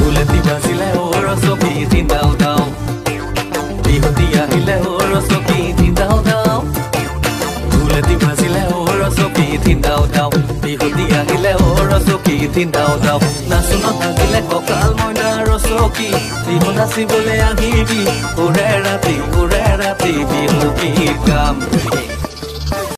ঢোলতি বাজিলে অ ৰচকি চিন্তাও দাও। বিহুতি আহিলে অ ৰচকি চিন্তাও দাও। ঢোলতি বাজিলে অ ৰচকি চিন্তাও দাও। বিহুতি আহিলে অ ৰচকি চিন্তাও দাও। নাচোন থাকিলে কঁকাল মইনা ৰচকি বিহু নাচিবলৈ আহিবি ওৰে ৰাতি ওৰে ৰাতি বিহু কি গাম।